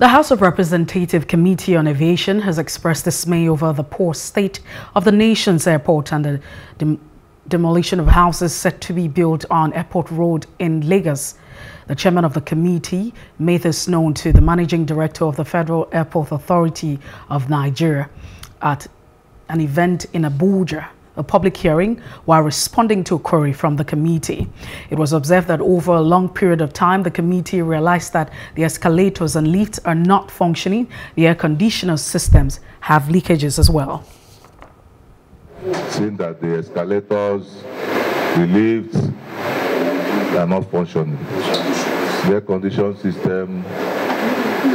The House of Representative Committee on Aviation has expressed dismay over the poor state of the nation's airport and the dem demolition of houses set to be built on Airport Road in Lagos. The chairman of the committee made this known to the managing director of the Federal Airport Authority of Nigeria at an event in Abuja a public hearing while responding to a query from the committee. It was observed that over a long period of time, the committee realized that the escalators and lifts are not functioning. The air conditioner systems have leakages as well. Seeing that the escalators, the lifts are not functioning. The air conditioning system,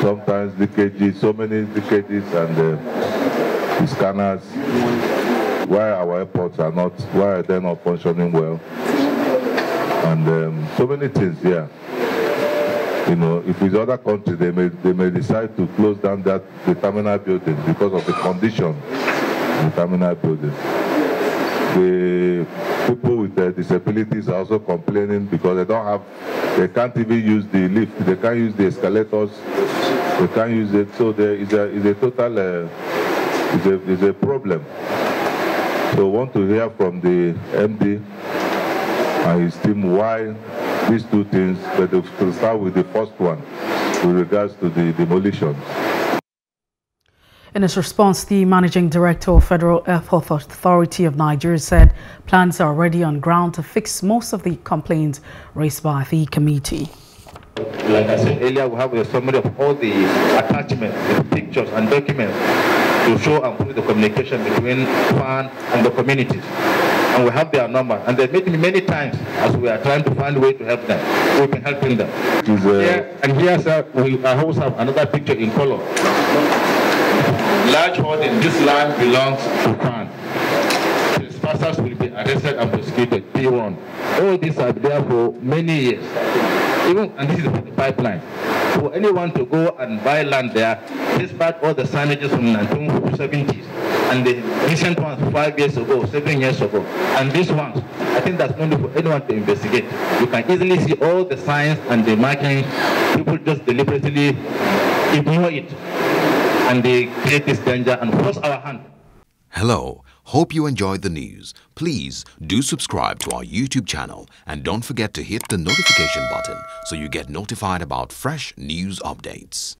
sometimes leakages, so many leakages and uh, the scanners why our airports are not, why they're not functioning well? And um, so many things here. You know, if it's other countries, they may, they may decide to close down that the terminal building because of the condition of the terminal building. The people with uh, disabilities are also complaining because they don't have, they can't even use the lift, they can't use the escalators, they can't use it. So there is a, is a total, uh, is a, is a problem. So we want to hear from the MD and his team why these two things, but to start with the first one with regards to the demolition. In his response, the Managing Director of Federal Airport Authority of Nigeria said plans are already on ground to fix most of the complaints raised by the committee. Like I said earlier, we have a summary of all the attachments, the pictures and documents to show and prove the communication between FAAN and the communities. And we have their number. And they meet me many times as we are trying to find a way to help them. We've been helping them. Uh, here, and here, sir, we, I also have another picture in color. Large holding, this land belongs to FAAN. Trespassers will be arrested and prosecuted. P1. All these are there for many years. Even, and this is the pipeline for anyone to go and buy land there, despite all the signages from the 1970s and the recent ones five years ago, seven years ago, and these ones, I think that's only for anyone to investigate. You can easily see all the signs and the markings. People just deliberately ignore it, and they create this danger and force our hand. Hello. Hope you enjoyed the news. Please do subscribe to our YouTube channel and don't forget to hit the notification button so you get notified about fresh news updates.